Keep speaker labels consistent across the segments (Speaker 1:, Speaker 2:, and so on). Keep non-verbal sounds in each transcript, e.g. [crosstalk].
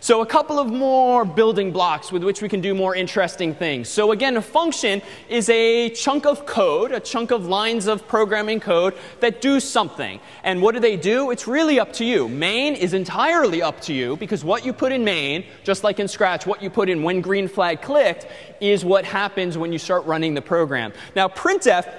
Speaker 1: So a couple of more building blocks with which we can do more interesting things. So again, a function is a chunk of code, a chunk of lines of programming code that do something. And what do they do? It's really up to you. Main is entirely up to you because what you put in main, just like in Scratch, what you put in when green flag clicked is what happens when you start running the program. Now printf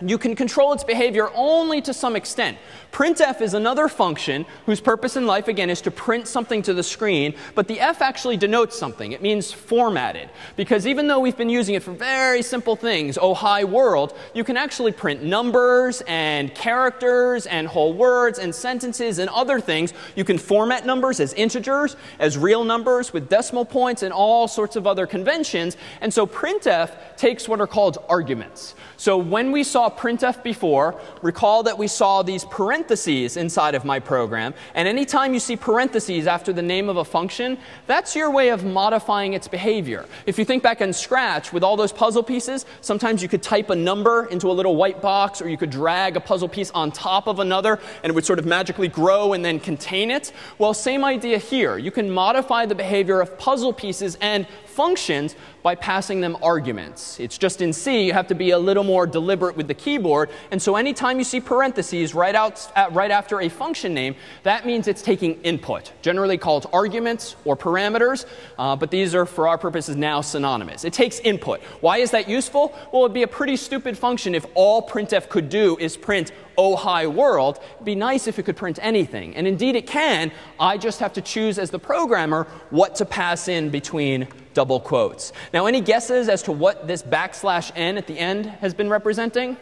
Speaker 1: you can control its behavior only to some extent. Printf is another function whose purpose in life, again, is to print something to the screen. But the f actually denotes something. It means formatted. Because even though we've been using it for very simple things, oh, hi world, you can actually print numbers and characters and whole words and sentences and other things. You can format numbers as integers, as real numbers with decimal points and all sorts of other conventions. And so printf takes what are called arguments. So when we saw printf before, recall that we saw these parentheses parentheses inside of my program. And anytime you see parentheses after the name of a function, that's your way of modifying its behavior. If you think back in Scratch with all those puzzle pieces, sometimes you could type a number into a little white box or you could drag a puzzle piece on top of another and it would sort of magically grow and then contain it. Well, same idea here. You can modify the behavior of puzzle pieces and functions by passing them arguments. It's just in C, you have to be a little more deliberate with the keyboard. And so anytime you see parentheses right, out, right after a function name, that means it's taking input, generally called arguments or parameters. Uh, but these are, for our purposes, now synonymous. It takes input. Why is that useful? Well, it'd be a pretty stupid function if all printf could do is print oh hi world. It'd be nice if it could print anything. And indeed it can. I just have to choose as the programmer what to pass in between double quotes. Now, any guesses as to what this backslash n at the end has been representing?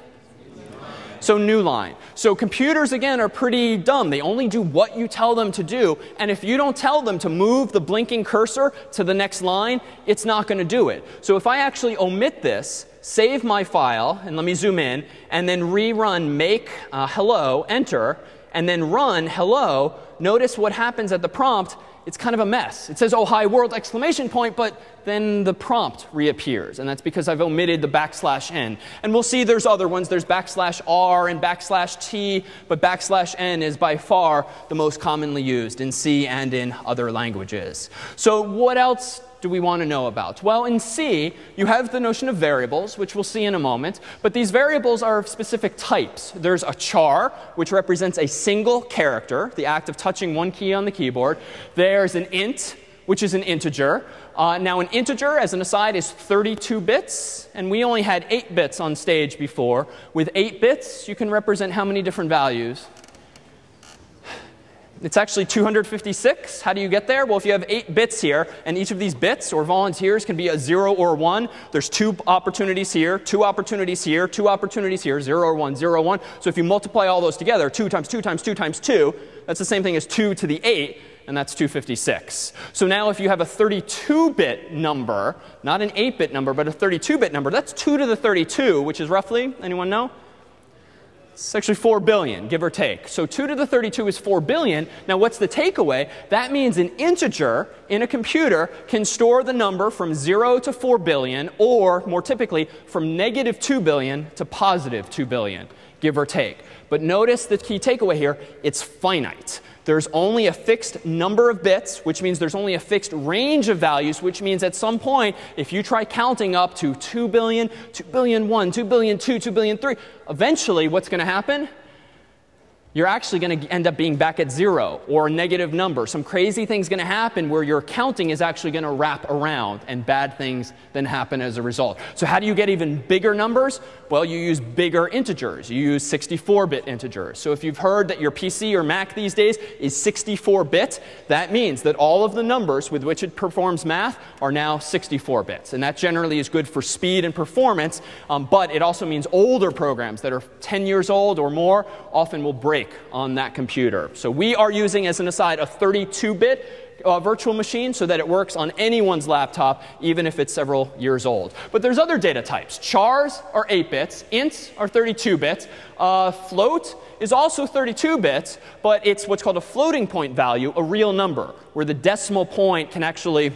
Speaker 1: So new line. So computers, again, are pretty dumb. They only do what you tell them to do. And if you don't tell them to move the blinking cursor to the next line, it's not going to do it. So if I actually omit this, save my file, and let me zoom in, and then rerun make uh, hello, enter, and then run hello, notice what happens at the prompt it's kind of a mess. It says, oh, hi world, exclamation point, but then the prompt reappears. And that's because I've omitted the backslash n. And we'll see there's other ones. There's backslash r and backslash t, but backslash n is by far the most commonly used in C and in other languages. So what else do we want to know about? Well, in C, you have the notion of variables, which we'll see in a moment. But these variables are of specific types. There's a char, which represents a single character, the act of touching one key on the keyboard. There's an int, which is an integer. Uh, now, an integer, as an aside, is 32 bits. And we only had 8 bits on stage before. With 8 bits, you can represent how many different values? It's actually 256. How do you get there? Well, if you have 8 bits here, and each of these bits or volunteers can be a 0 or 1, there's two opportunities here, two opportunities here, two opportunities here, 0 or 1, 0 or 1. So if you multiply all those together, 2 times 2 times 2 times 2, that's the same thing as 2 to the 8, and that's 256. So now if you have a 32-bit number, not an 8-bit number, but a 32-bit number, that's 2 to the 32, which is roughly, anyone know? It's actually 4 billion, give or take. So 2 to the 32 is 4 billion. Now what's the takeaway? That means an integer in a computer can store the number from 0 to 4 billion, or more typically, from negative 2 billion to positive 2 billion, give or take. But notice the key takeaway here, it's finite. There's only a fixed number of bits, which means there's only a fixed range of values, which means at some point, if you try counting up to 2 billion, 2 billion 1, 2 billion 2, 2 billion 3, eventually what's going to happen? You're actually going to end up being back at zero or a negative number. Some crazy thing's going to happen where your counting is actually going to wrap around and bad things then happen as a result. So how do you get even bigger numbers? Well, you use bigger integers. You use 64-bit integers. So if you've heard that your PC or Mac these days is 64-bit, that means that all of the numbers with which it performs math are now 64 bits. And that generally is good for speed and performance, um, but it also means older programs that are 10 years old or more often will break on that computer. So we are using, as an aside, a 32-bit uh, virtual machine so that it works on anyone's laptop, even if it's several years old. But there's other data types. Chars are 8 bits. Ints are 32 bits. Uh, float is also 32 bits, but it's what's called a floating point value, a real number, where the decimal point can actually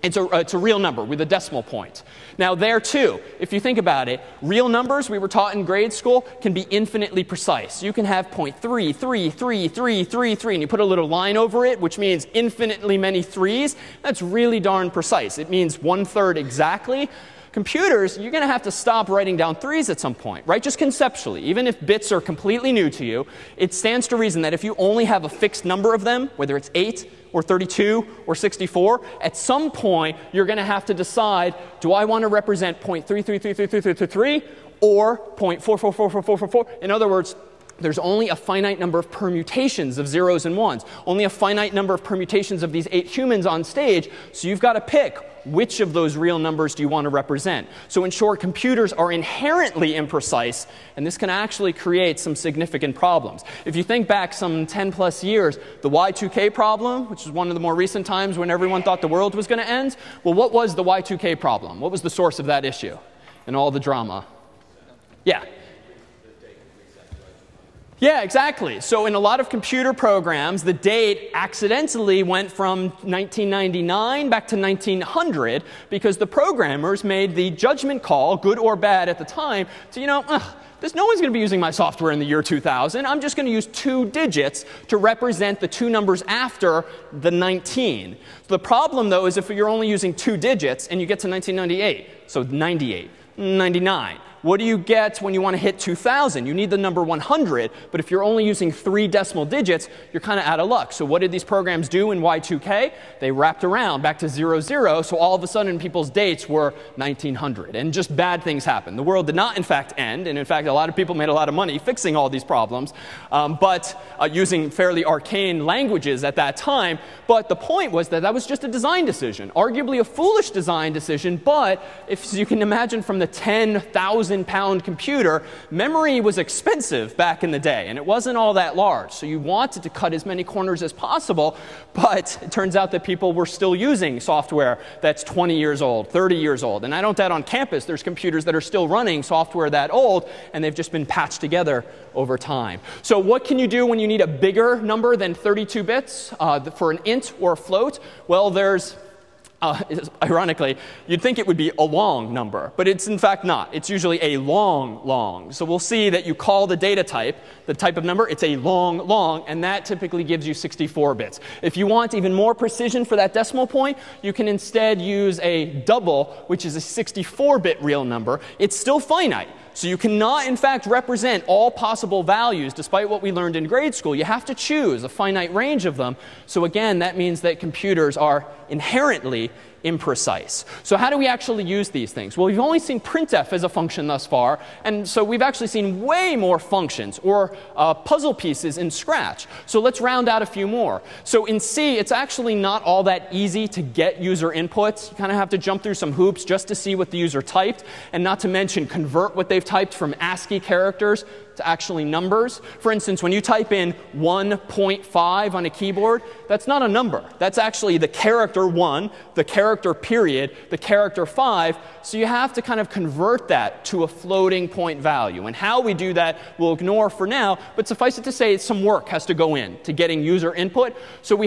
Speaker 1: It's a, it's a real number with a decimal point. Now, there too, if you think about it, real numbers we were taught in grade school can be infinitely precise. You can have 0.3333333, and you put a little line over it, which means infinitely many threes. That's really darn precise. It means one third exactly. Computers, you're going to have to stop writing down threes at some point, right? Just conceptually. Even if bits are completely new to you, it stands to reason that if you only have a fixed number of them, whether it's 8 or 32 or 64, at some point you're going to have to decide do I want to represent 0.333333 or 0.444444? In other words, there's only a finite number of permutations of zeros and ones, only a finite number of permutations of these eight humans on stage. So you've got to pick which of those real numbers do you want to represent. So in short, computers are inherently imprecise, and this can actually create some significant problems. If you think back some 10 plus years, the Y2K problem, which is one of the more recent times when everyone thought the world was going to end, well, what was the Y2K problem? What was the source of that issue and all the drama? Yeah, yeah, exactly. So in a lot of computer programs, the date accidentally went from 1999 back to 1900 because the programmers made the judgment call, good or bad at the time, to, you know, there's no one's going to be using my software in the year 2000. I'm just going to use two digits to represent the two numbers after the 19. The problem, though, is if you're only using two digits and you get to 1998, so 98, 99, what do you get when you want to hit 2000? You need the number 100, but if you're only using three decimal digits, you're kind of out of luck. So what did these programs do in Y2K? They wrapped around back to 00, so all of a sudden people's dates were 1900. And just bad things happened. The world did not, in fact, end. And in fact, a lot of people made a lot of money fixing all these problems, um, but uh, using fairly arcane languages at that time. But the point was that that was just a design decision, arguably a foolish design decision, but if you can imagine from the 10,000 thousand pound computer, memory was expensive back in the day, and it wasn't all that large. So you wanted to cut as many corners as possible, but it turns out that people were still using software that's 20 years old, 30 years old. And I don't doubt on campus there's computers that are still running software that old, and they've just been patched together over time. So what can you do when you need a bigger number than 32 bits uh, for an int or a float? Well, there's uh, [laughs] ironically, you'd think it would be a long number, but it's in fact not. It's usually a long, long. So we'll see that you call the data type, the type of number, it's a long, long, and that typically gives you 64 bits. If you want even more precision for that decimal point, you can instead use a double, which is a 64-bit real number. It's still finite. So you cannot, in fact, represent all possible values despite what we learned in grade school. You have to choose a finite range of them. So again, that means that computers are inherently imprecise. So how do we actually use these things? Well, we've only seen printf as a function thus far, and so we've actually seen way more functions or uh, puzzle pieces in Scratch. So let's round out a few more. So in C, it's actually not all that easy to get user inputs. You kind of have to jump through some hoops just to see what the user typed, and not to mention convert what they've typed from ASCII characters to actually numbers. For instance, when you type in 1.5 on a keyboard, that's not a number. That's actually the character 1, the character period, the character 5. So you have to kind of convert that to a floating point value. And how we do that we'll ignore for now, but suffice it to say some work has to go in to getting user input. So we